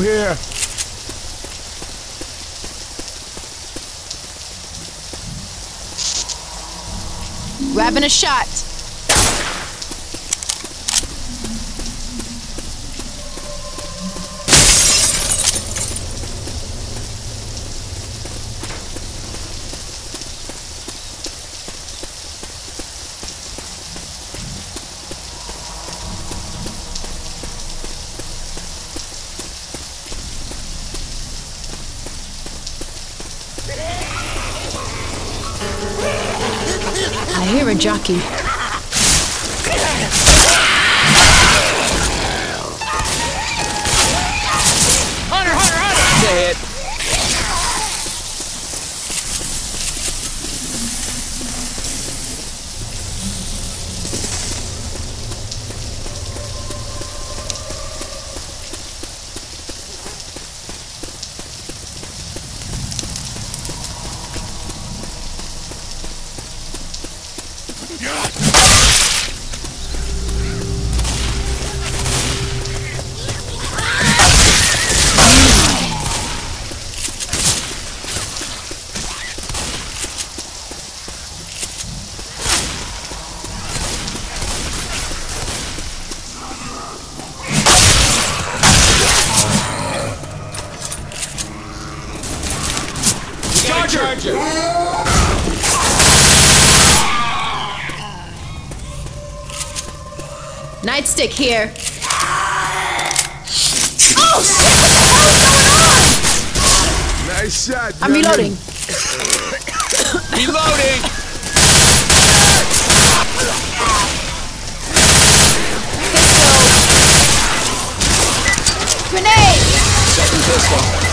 Here. Grabbing a shot. Nightstick here. Oh shit! What the hell is going on? Nice shot. I'm youngin'. reloading. Reloading! Grenade! Second pistol.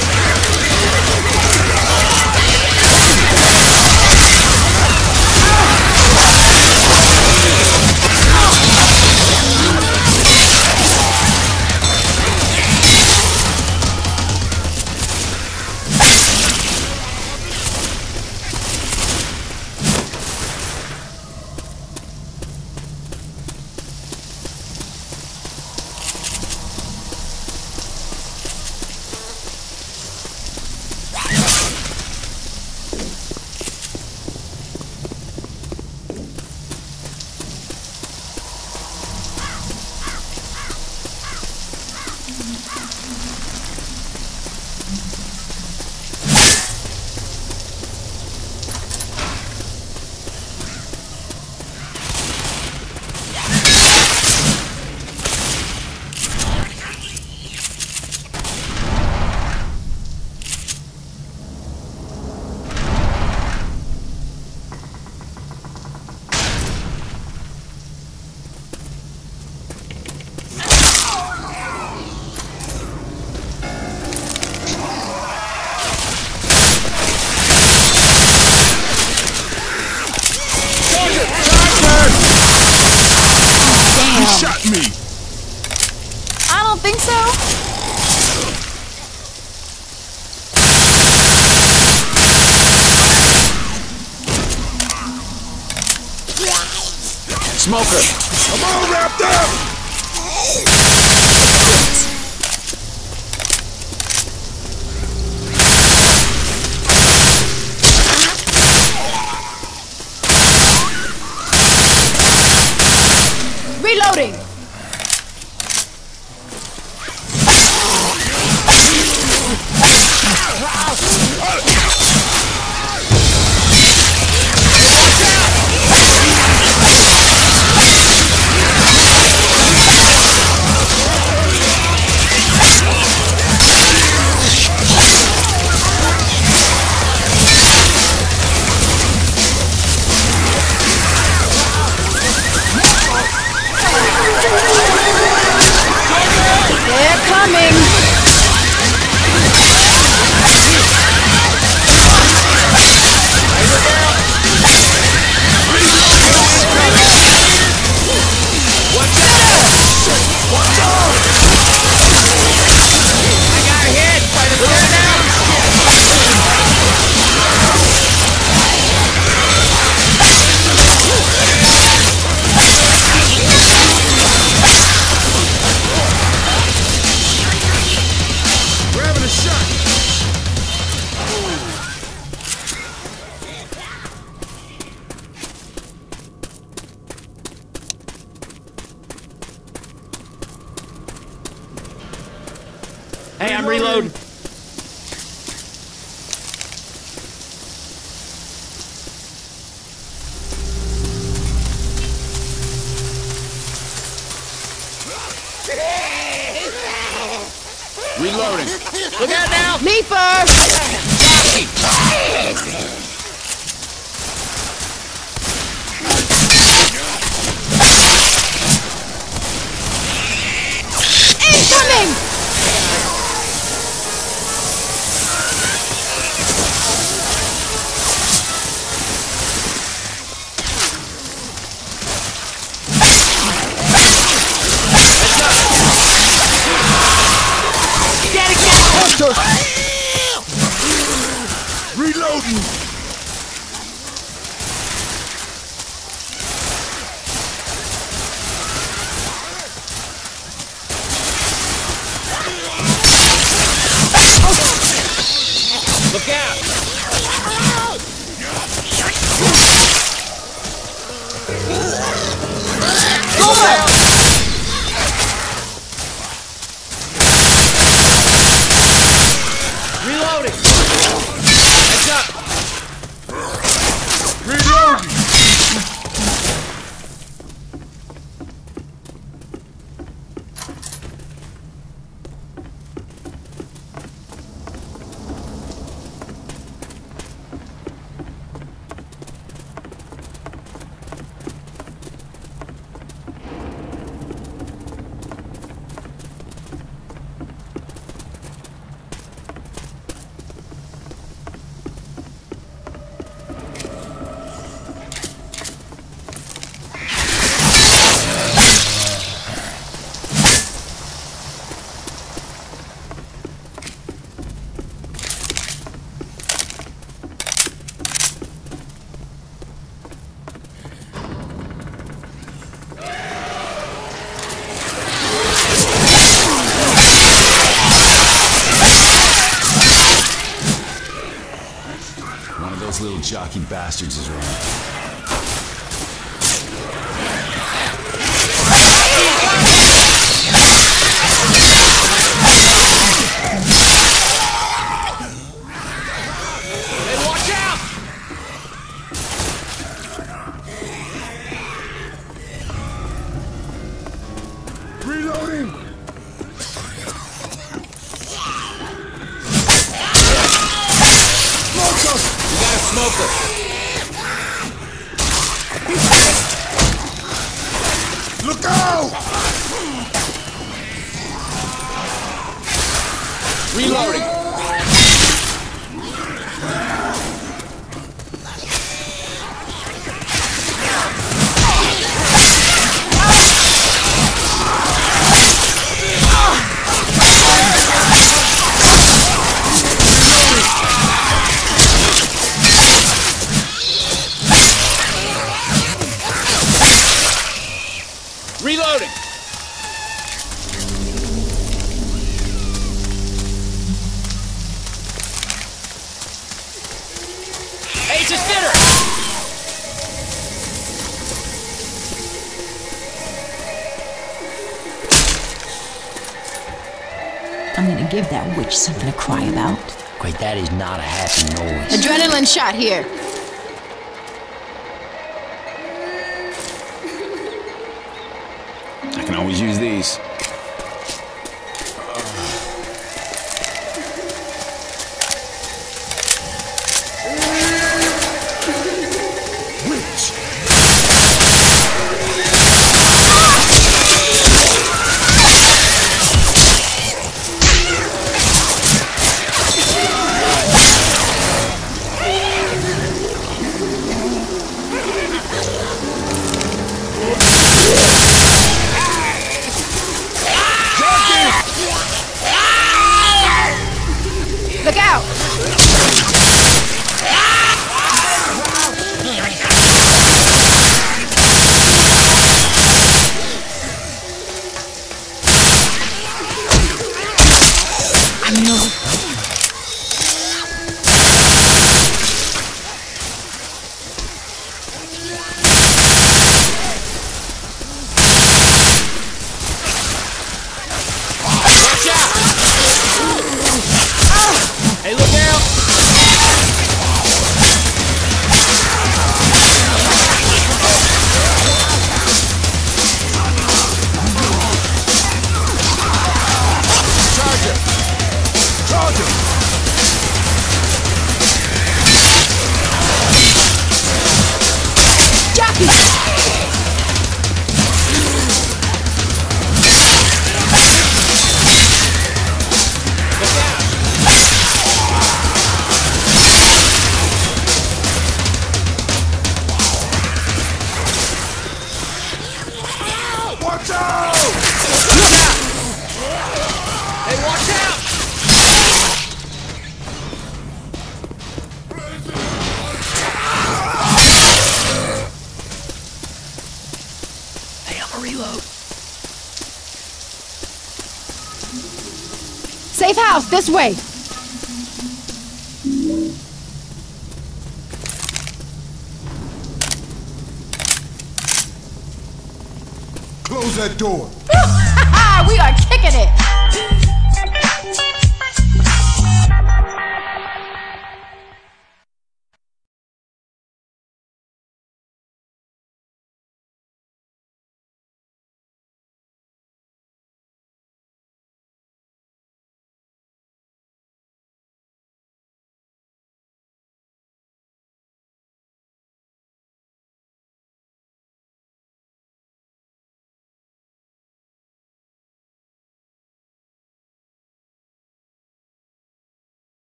I'm jockey bastards is around. I'm gonna give that witch something to cry about. Wait, that is not a happy noise. Adrenaline shot here. I can always use these. way! Close that door!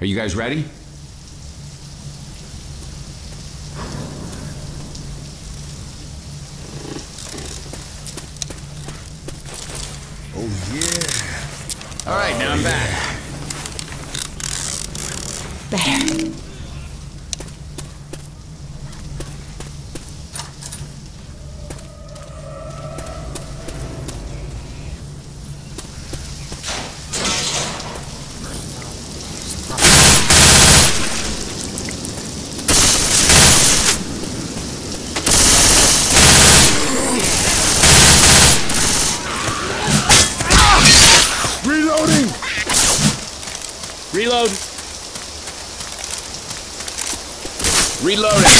Are you guys ready? Reload. Reloading.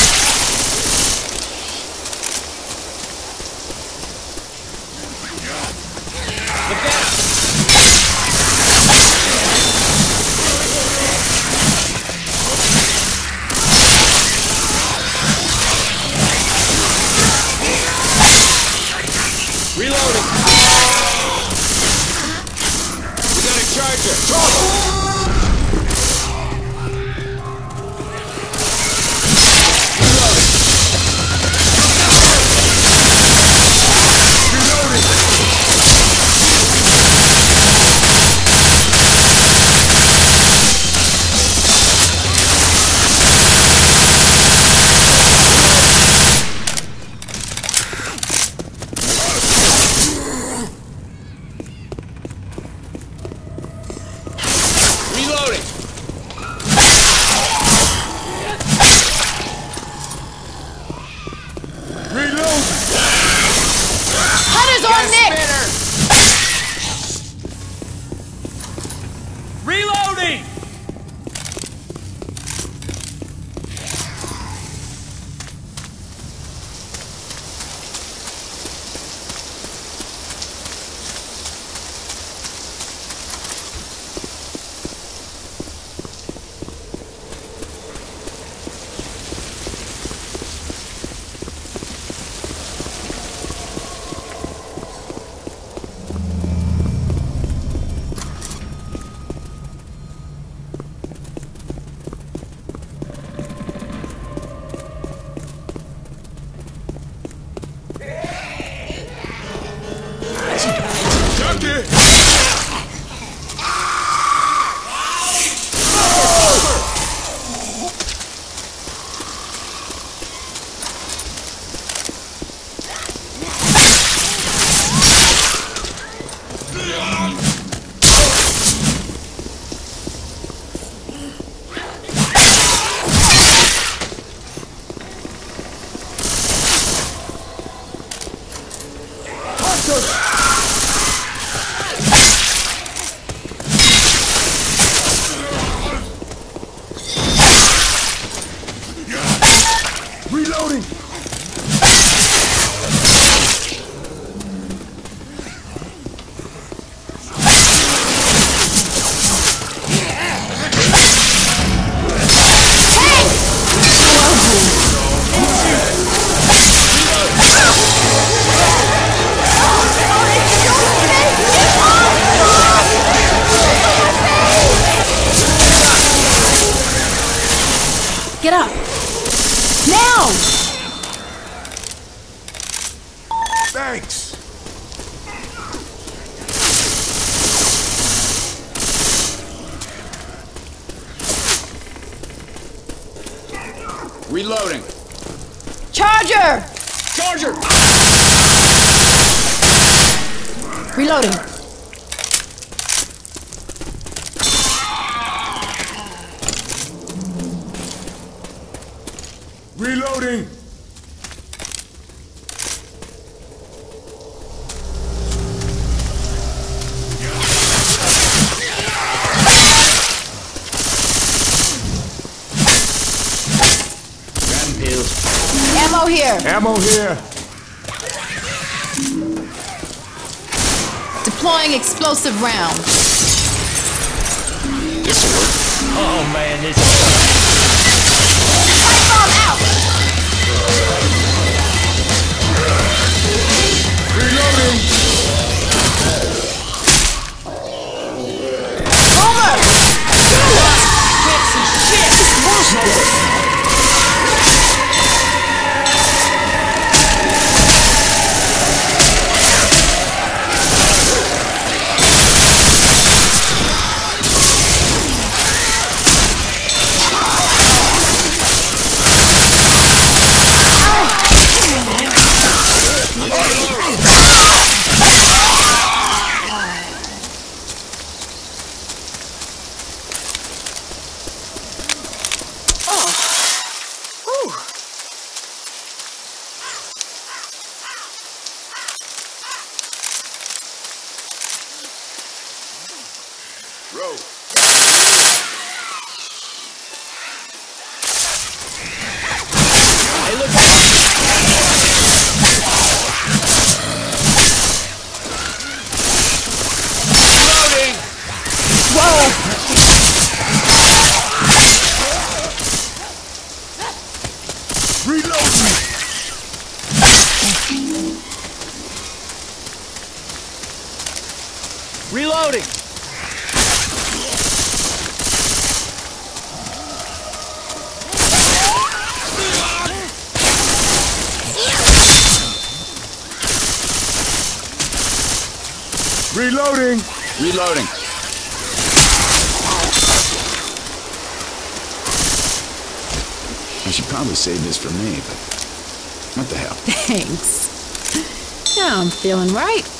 Reloading! Ammo here. Ammo here! Deploying explosive round. This'll work. Oh man, this. Pipe out. Reloading. Reloading! Reloading. I should probably save this for me, but what the hell? Thanks. Now I'm feeling right.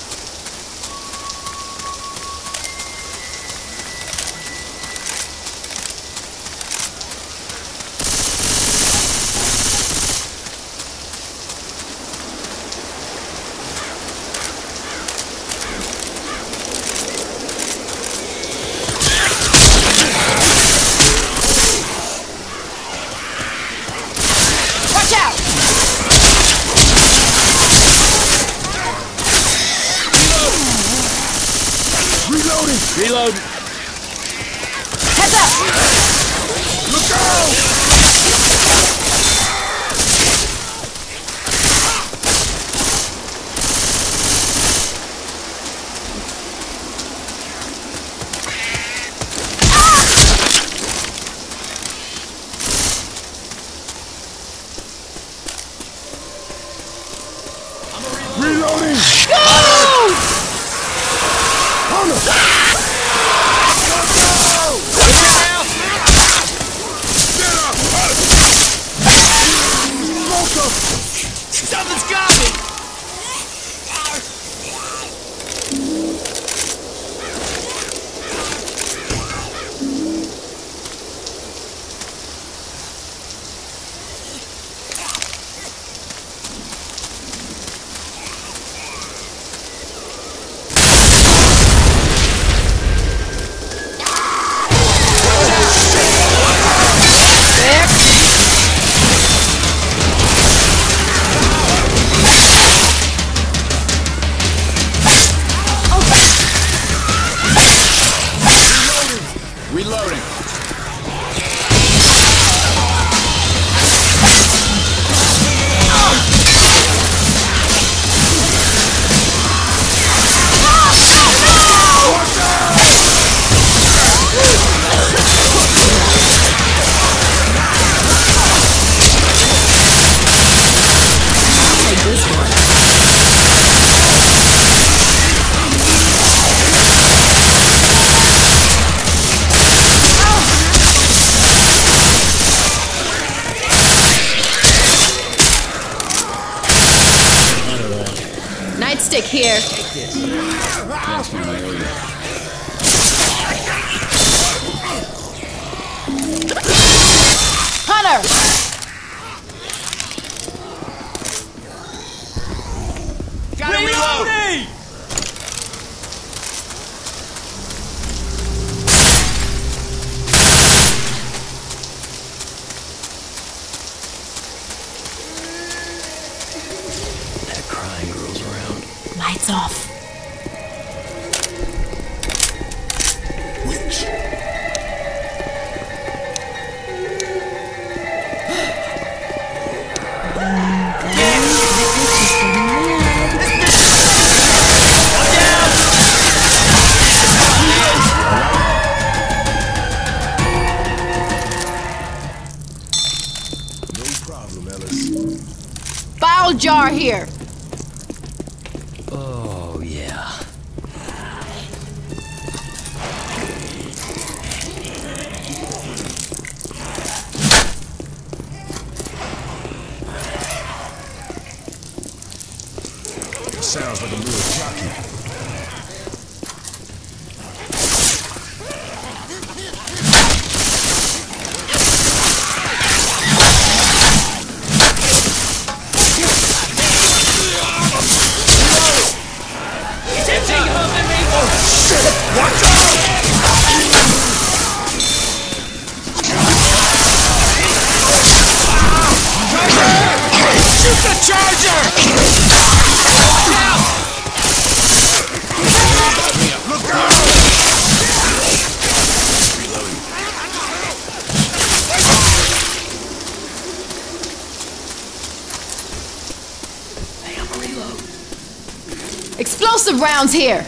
rounds here.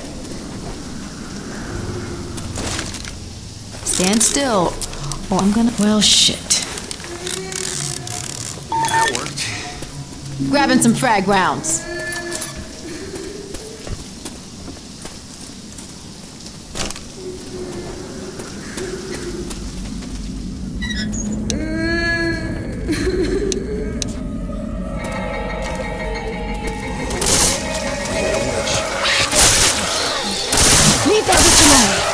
Stand still. Oh, I'm gonna. Well, shit. That worked. Grabbing some frag rounds. Double Slam!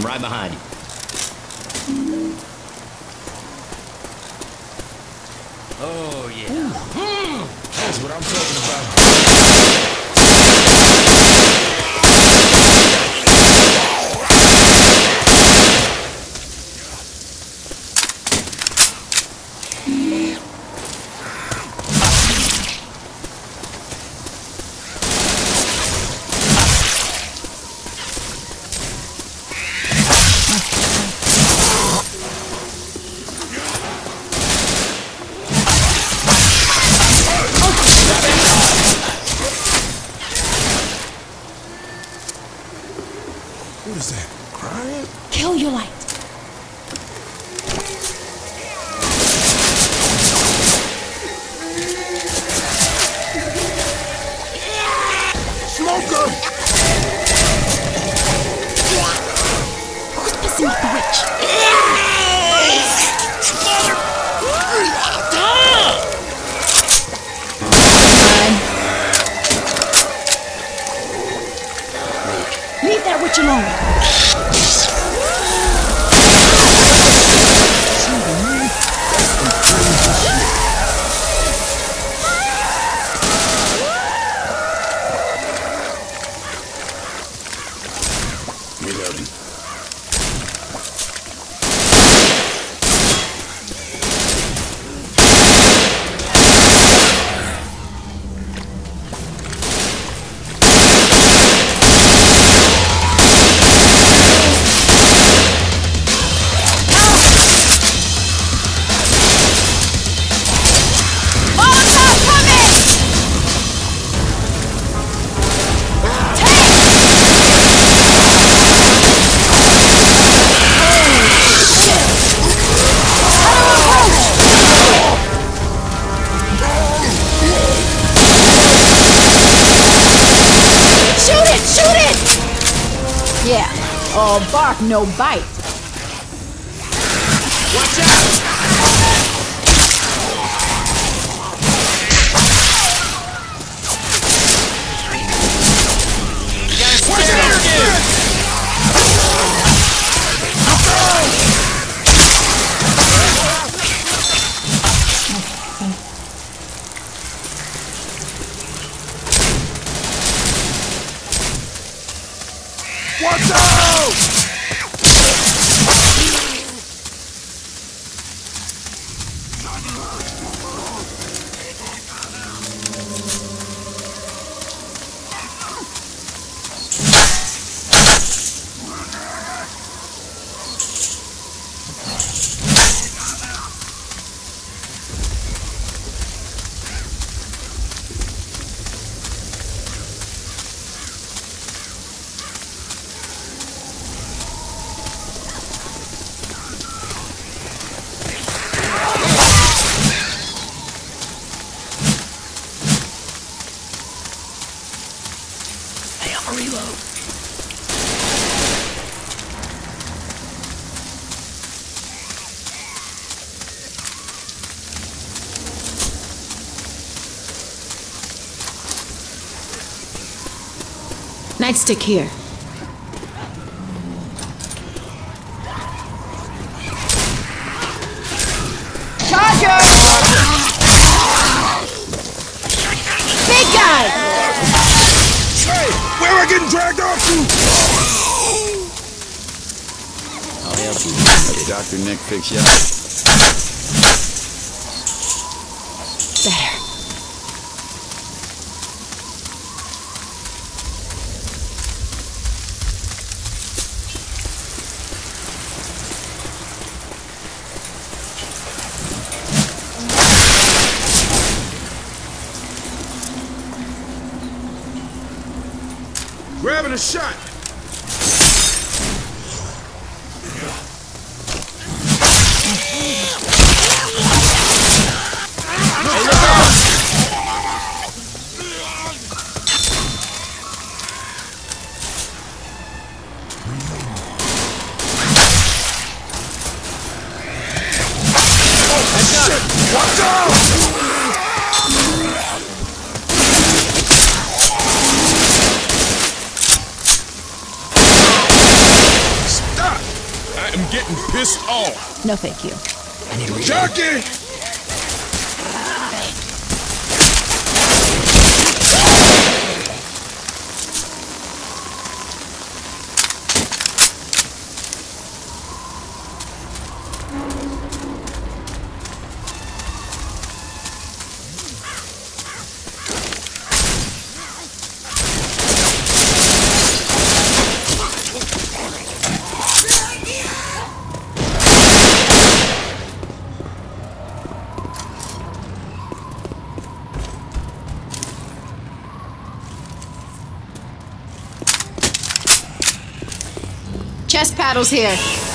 I'm right behind you. Oh, yeah. Hmm. That's what I'm talking about. No bite. Nightstick here. Charger! Big guy! Hey! Where am I getting dragged off to? I'll help you. Dr. Nick fix you up? Shot. No, thank you. Jockey! Chest paddles here.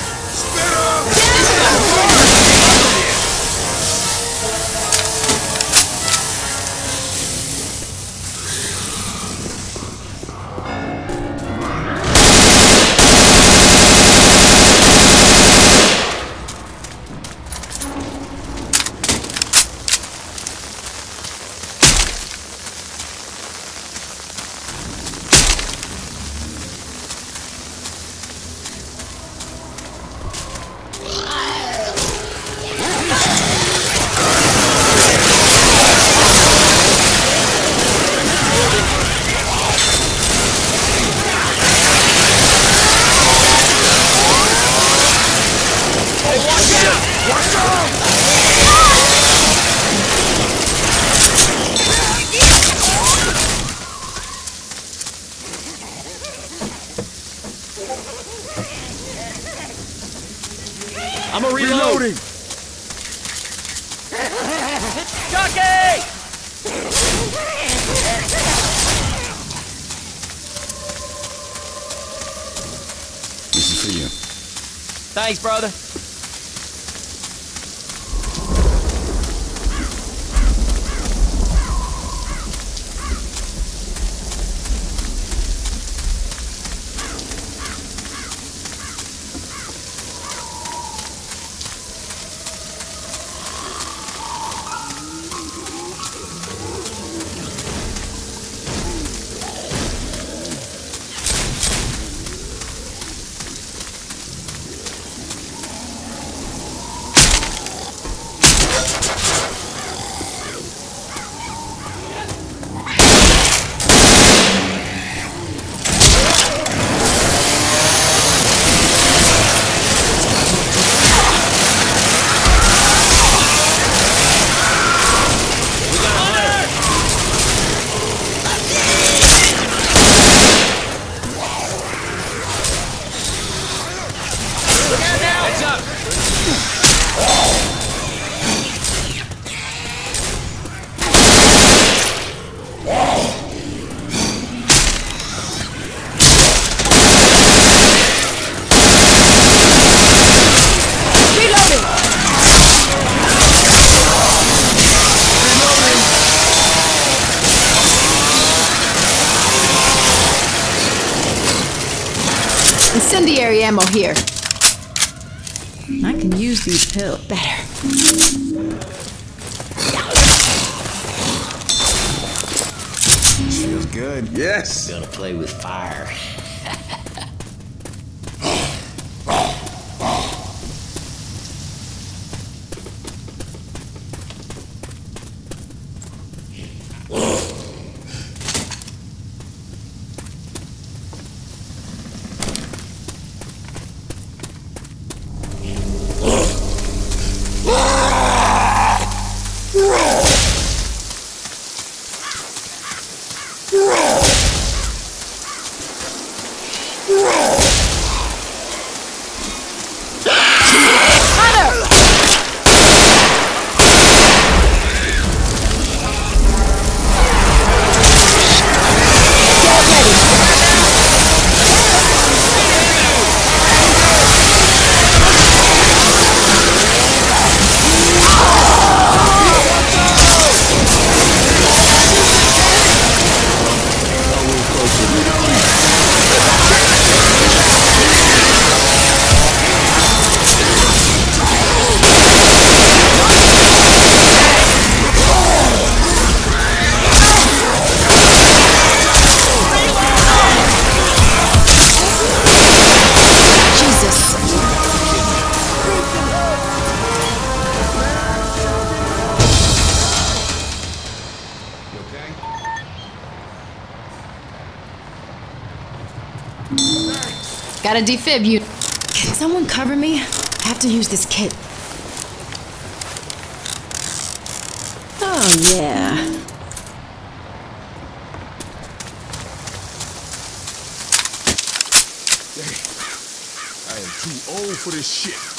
Got a defib you. Can someone cover me? I have to use this kit. Oh, yeah. I am too old for this shit.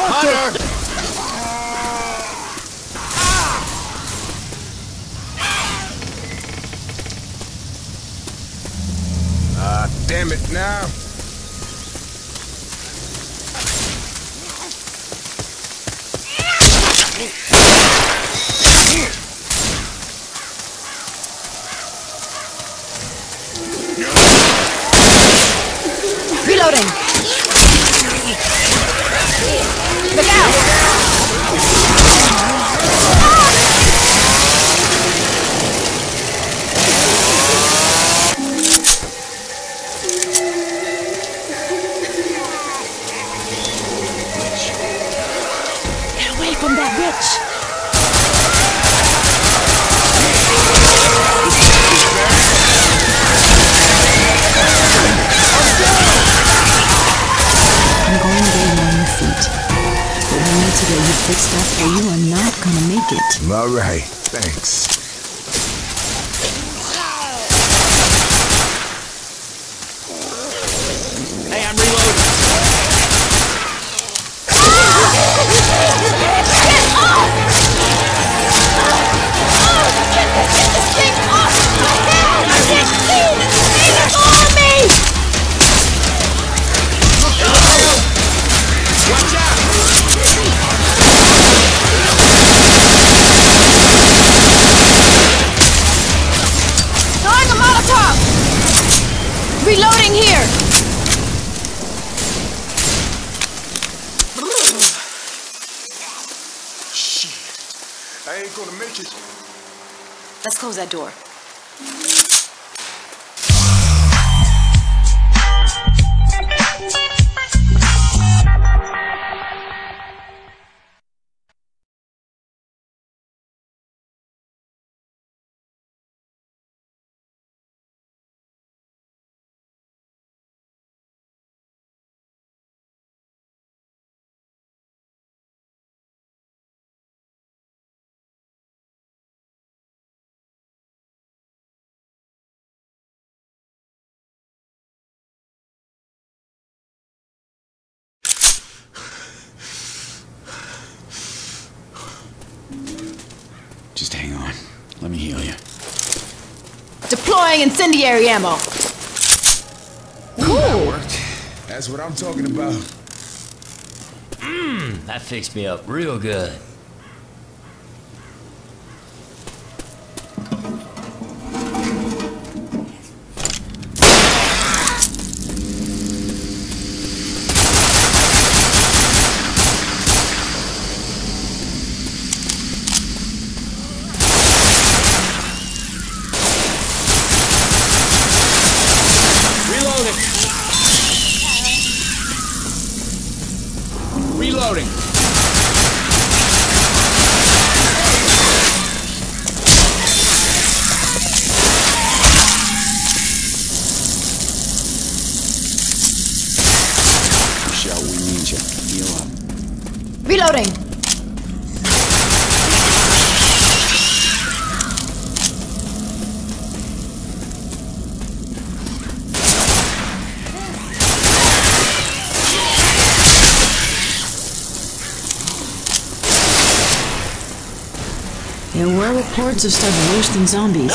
Hunter! Ah, damn it now. Reloading. Just hang on. Let me heal you. Deploying incendiary ammo. That worked. That's what I'm talking about. Mmm, That fixed me up real good. Of stuff worse than zombies.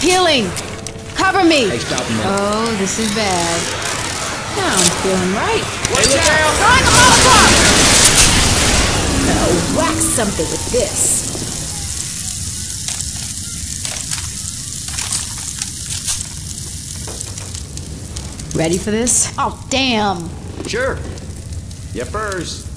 Healing. Cover me. Hey. Oh, this is bad. Now I'm feeling right. Watch out! Throwing a Molotov. something with this. Ready for this? Oh, damn. Sure. Yippers. Go!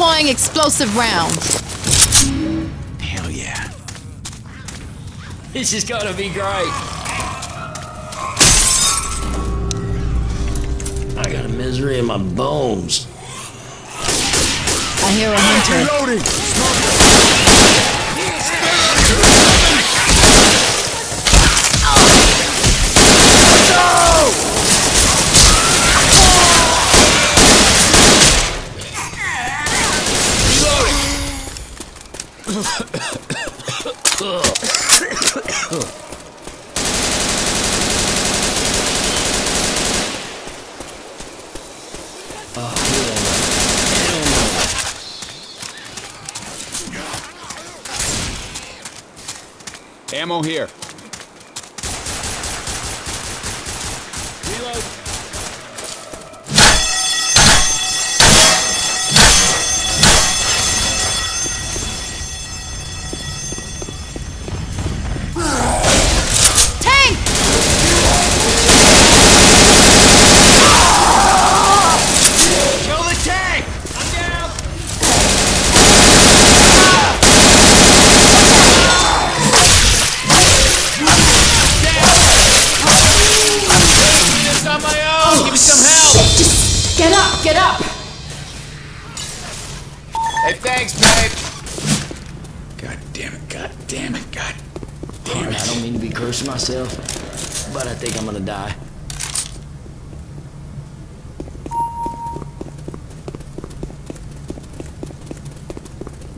Deploying explosive rounds. Hell yeah. This is gonna be great. I got a misery in my bones. I hear a hunter. Reloading. Ammo here.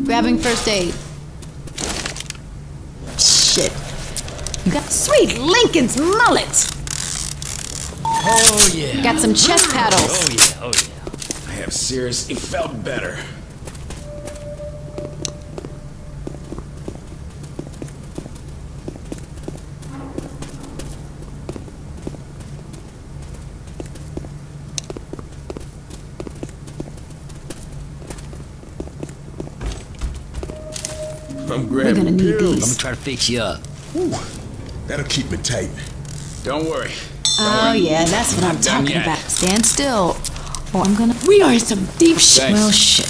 Grabbing first aid. Shit. You got sweet Lincoln's mullet. Oh yeah. Got some chest paddles. Oh yeah, oh yeah. I have seriously felt better. We're gonna need pills. Let me these. try to fix you up. Whew. That'll keep me tight. Don't worry. Oh yeah, that's what I'm Not talking yet. about. Stand still. Oh, I'm gonna. We are in some deep shit. Thanks. Well, shit.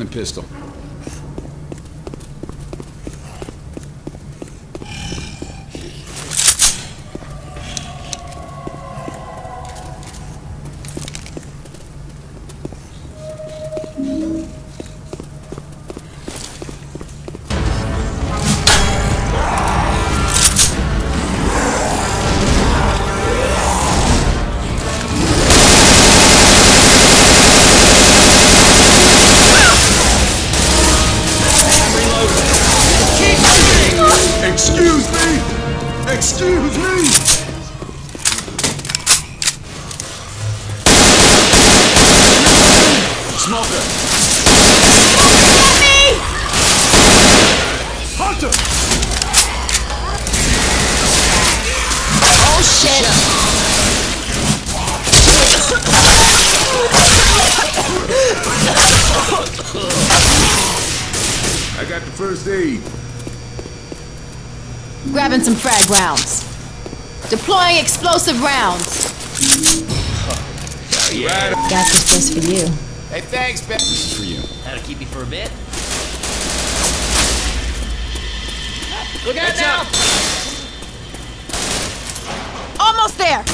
The pistol. Deploying explosive rounds. Oh, yeah. Got this just for you. Hey, thanks, Ben. This is for you. That'll keep you for a bit. Look out now! Almost there!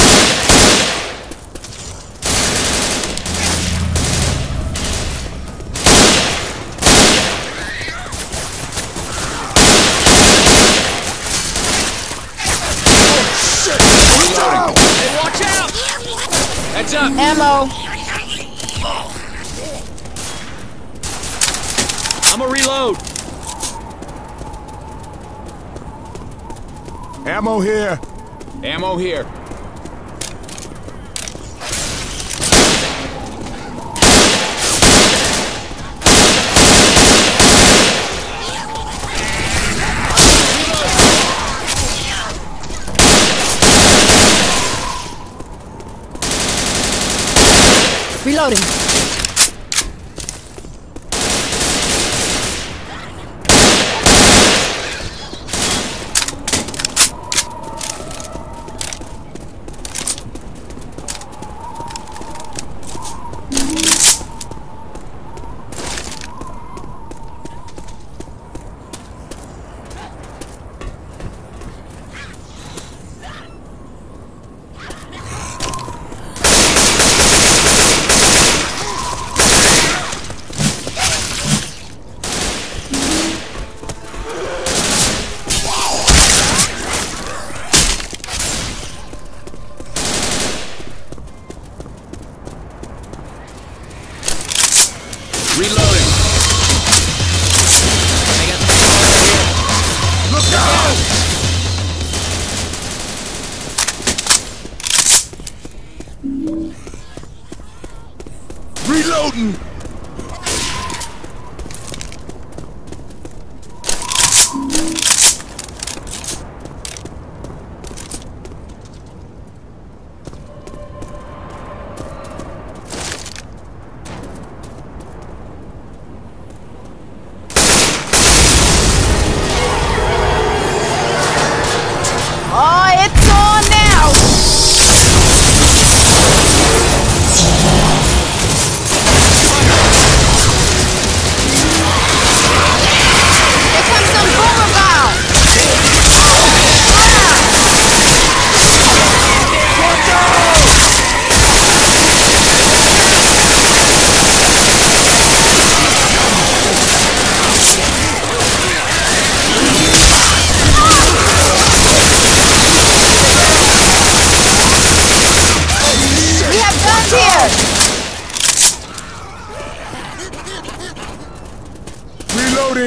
ammo. I'm a reload. Ammo here. Ammo here. Reloading.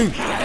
King!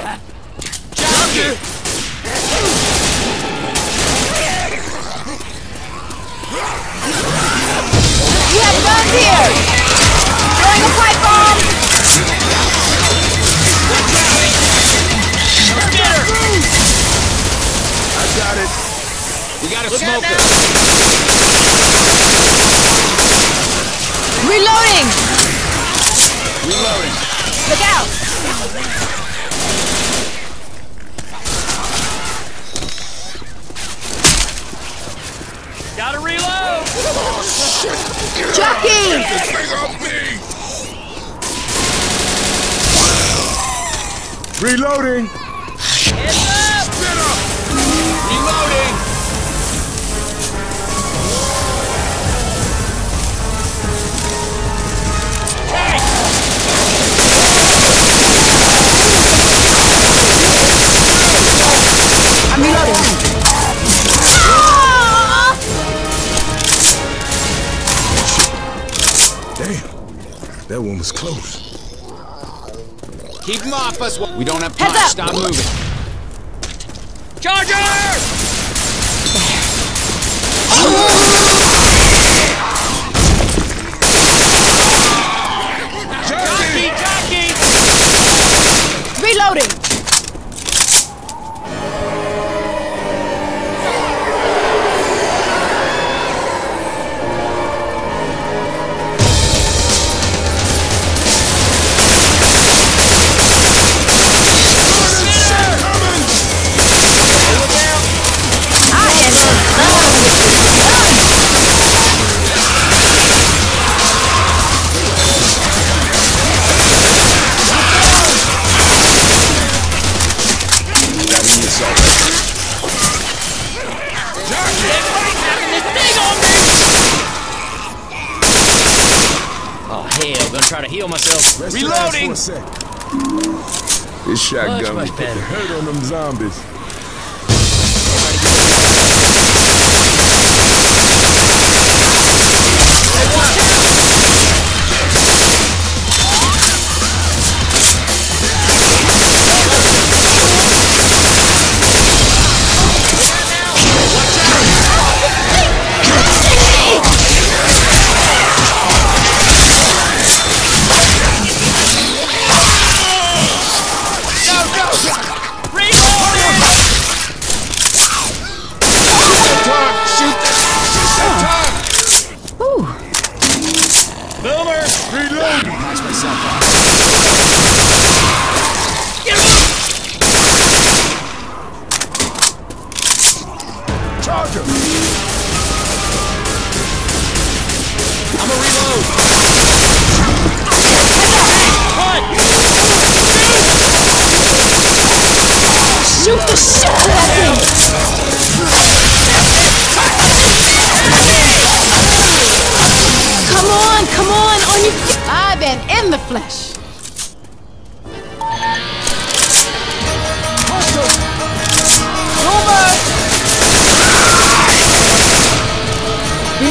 This shotgun much, much better. hurt on them zombies.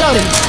reloading.